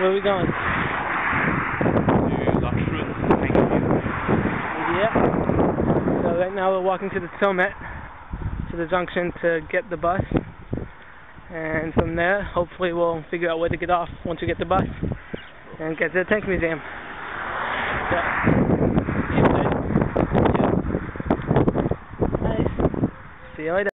Where are we going? Yeah. So right now we're walking to the summit, to the junction to get the bus. And from there, hopefully we'll figure out where to get off once we get the bus. And get to the tank museum. Yeah. Nice. See you later.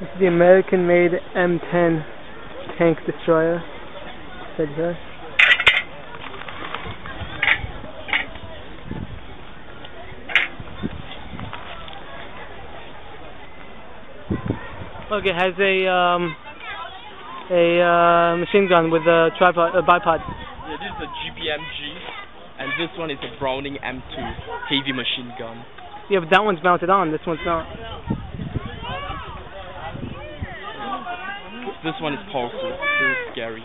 This is the American-made M10 tank destroyer. Said here. Look, it has a um, a uh, machine gun with a tripod, a bipod. Yeah, this is a GPMG, and this one is a Browning M2 heavy machine gun. Yeah, but that one's mounted on. This one's not. This one is powerful. This is scary.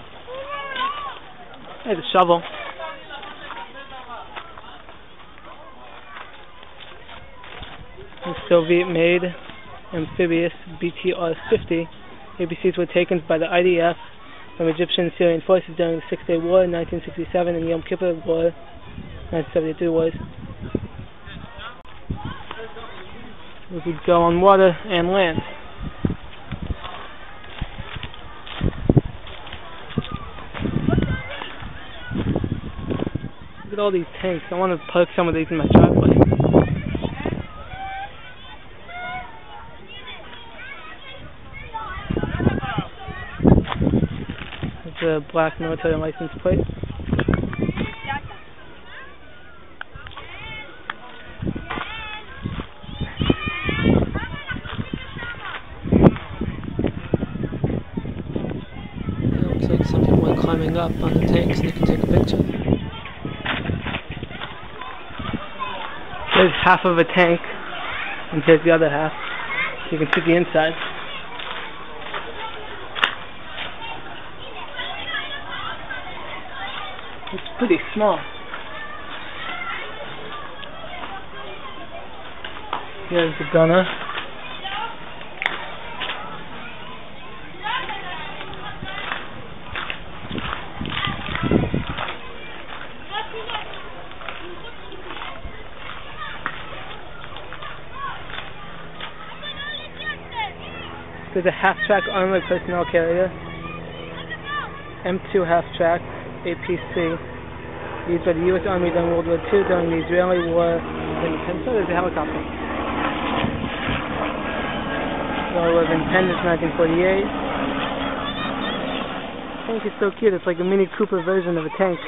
Hey, the shovel. The Soviet-made amphibious BTR-50 APCs were taken by the IDF from Egyptian Syrian forces during the Six Day War in 1967 and the Yom Kippur War 1973 wars. We could go on water and land. At all these tanks. I want to park some of these in my driveway. It's a black military license plate. It looks like some people are climbing up on the tanks and you can take a picture. There's half of a tank, and here's the other half. You can see the inside. It's pretty small. Here's the gunner. There's a half-track armored personnel carrier. M2 half-track APC used by the U.S. Army during World War II during the Israeli War Independence. So there's a helicopter. War of Independence 1948. I think it's so cute. It's like a Mini Cooper version of a tank.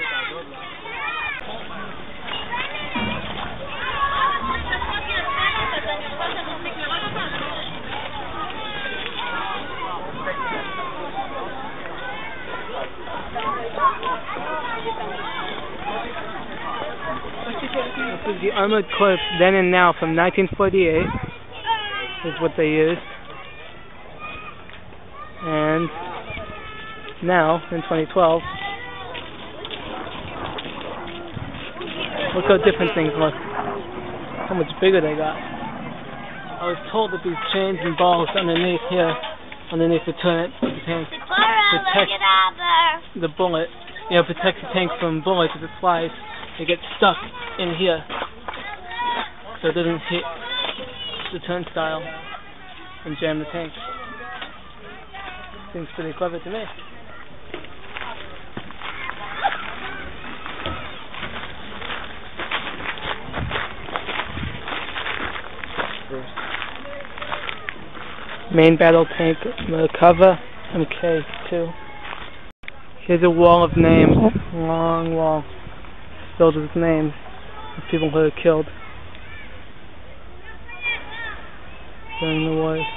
Is the Armored Corps then and now from 1948 is what they used. And now, in 2012, look how different things look. How much bigger they got. I was told that these chains and balls underneath here, underneath the turret, the tank, protect the bullet, you know, protects the tank from bullets as it flies. It gets stuck in here, so it doesn't hit the turnstile and jam the tank. Seems pretty clever to me. Main battle tank Merkava MK2. Here's a wall of names, long wall, filled with names of people who were killed during the wars.